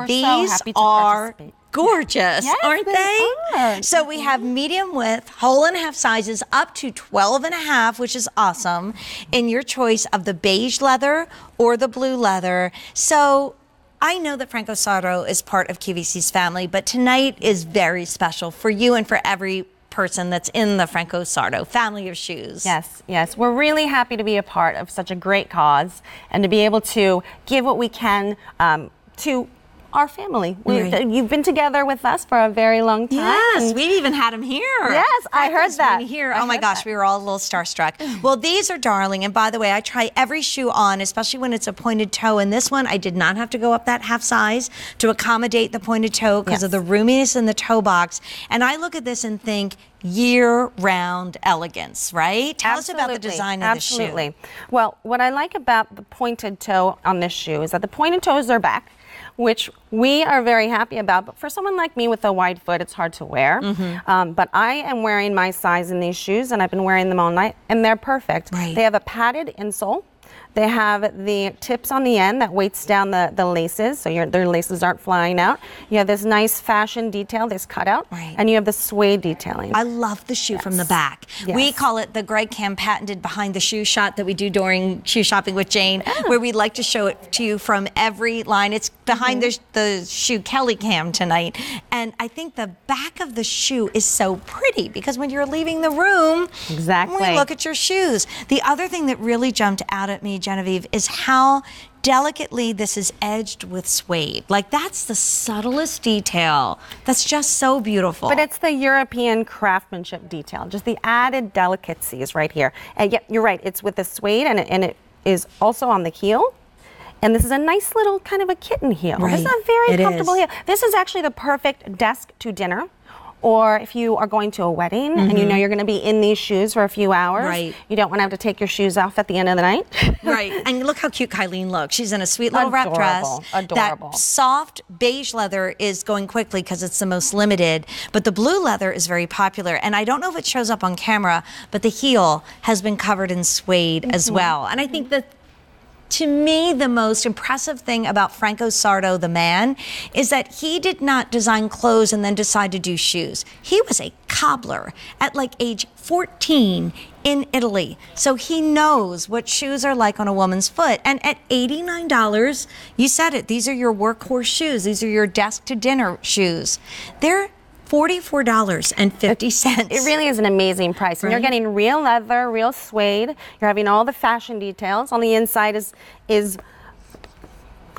We're so These happy are gorgeous, Yes, aren't they they? are. So we have medium width, whole and a half sizes up to 12 and a half, which is awesome, in your choice of the beige leather or the blue leather. So I know that Franco Sarto is part of QVC's family, but tonight is very special for you and for every person that's in the Franco Sarto family of shoes. Yes, yes. We're really happy to be a part of such a great cause and to be able to give what we can um, to our family. We, Right. You've been together with us for a very long time. Yes, we've even had him here. Yes, I heard that. Here. I oh my gosh, that. we were all a little starstruck. Well, these are darling, and by the way, I try every shoe on, especially when it's a pointed toe. And this one, I did not have to go up that half size to accommodate the pointed toe because of the roominess in the toe box. And I look at this and think year-round elegance, right? Tell us about the design of the shoe. Absolutely. Well, what I like about the pointed toe on this shoe is that the pointed toes are back, which we are very happy about. But for someone like me with a wide foot, it's hard to wear. Mm-hmm. Um, but I am wearing my size in these shoes, and I've been wearing them all night, and they're perfect. Right. They have a padded insole. They have the tips on the end that weights down the, the laces, so your, their laces aren't flying out. You have this nice fashion detail, this cutout, Right. and you have the suede detailing. I love the shoe from the back. We call it the Greg Cam patented behind the shoe shot that we do during shoe shopping with Jane, where we like to show it to you from every line. It's behind mm-hmm. the, the shoe Kelly Cam tonight. And I think the back of the shoe is so pretty because when you're leaving the room, Exactly. we look at your shoes. The other thing that really jumped out at me, Genevieve, is how delicately this is edged with suede. Like that's the subtlest detail. That's just so beautiful. But it's the European craftsmanship detail, just the added delicacies right here. And yet, you're right, it's with the suede and it, and it is also on the heel. And this is a nice little kind of a kitten heel. This is a very It comfortable is. heel. This is actually the perfect desk to dinner. Or if you are going to a wedding and you know you're going to be in these shoes for a few hours, Mm-hmm. Right. you don't want to have to take your shoes off at the end of the night. Right. And look how cute Kylene looks. She's in a sweet little wrap dress. Adorable. Adorable. That soft beige leather is going quickly because it's the most limited, but the blue leather is very popular. And I don't know if it shows up on camera, but the heel has been covered in suede as Mm-hmm. well. And I think that to me, the most impressive thing about Franco Sarto, the man, is that he did not design clothes and then decide to do shoes. He was a cobbler at like age 14 in Italy. So he knows what shoes are like on a woman's foot. And at $89, you said it, these are your workhorse shoes, these are your desk to dinner shoes. They're $44.50. It really is an amazing price. And you're getting real leather, real suede. You're having all the fashion details. On the inside is is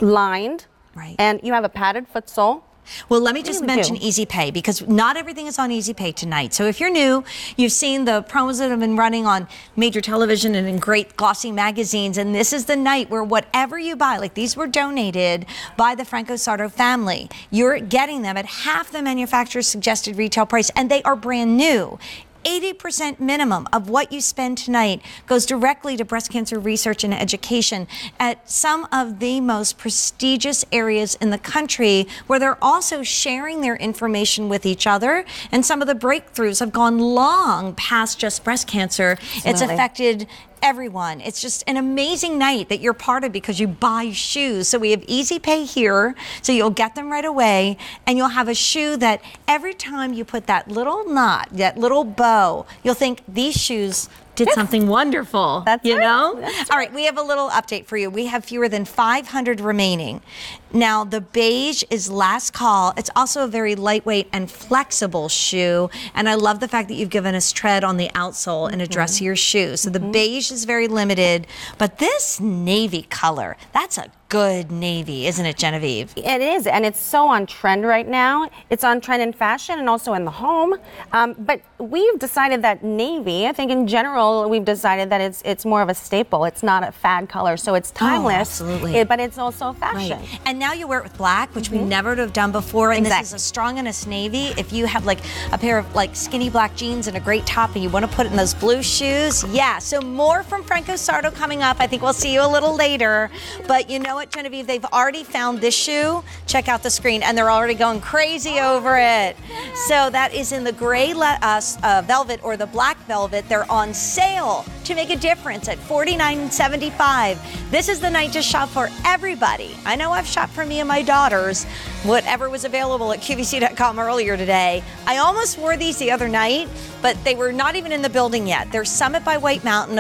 lined. Right. And you have a padded foot sole. Well, let me just mention do. Easy Pay because not everything is on Easy Pay tonight. So if you're new, you've seen the promos that have been running on major television and in great glossy magazines, and this is the night where whatever you buy, like these were donated by the Franco Sarto family, you're getting them at half the manufacturer's suggested retail price, and they are brand new. 80% minimum of what you spend tonight goes directly to breast cancer research and education at some of the most prestigious areas in the country where they're also sharing their information with each other. And some of the breakthroughs have gone long past just breast cancer. It's affected everyone. It's just an amazing night that you're part of because you buy shoes. So we have easy pay here, so you'll get them right away, and you'll have a shoe that every time you put that little knot, that little bow, you'll think these shoes did something wonderful. That's you right. know? That's All right, we have a little update for you. We have fewer than 500 remaining. Now, the beige is last call. It's also a very lightweight and flexible shoe. And I love the fact that you've given us tread on the outsole and mm-hmm. a dressier shoe. So the mm-hmm. beige is very limited. But this navy color, that's a good navy, isn't it, Genevieve? It is, and it's so on trend right now. It's on trend in fashion and also in the home. Um, but we've decided that navy, I think in general, we've decided that it's it's more of a staple. It's not a fad color, so it's timeless. absolutely. it- but it's also fashion. Right. And now you wear it with black, which we never would have done before. And this is Exactly. a stronginess navy. If you have like a pair of like skinny black jeans and a great top and you want to put it in those blue shoes, yeah. So more from Franco Sarto coming up. I think we'll see you a little later. But you know what? What, Genevieve? They've already found this shoe. Check out the screen, and they're already going crazy over it. So that is in the gray le- uh, uh, velvet or the black velvet. They're on sale to make a difference at $49.75. This is the night to shop for everybody. I know I've shopped for me and my daughters, whatever was available at QVC.com earlier today. I almost wore these the other night, but they were not even in the building yet. They're Summit by White Mountain.